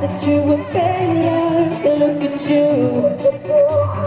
that you were better. Look at you.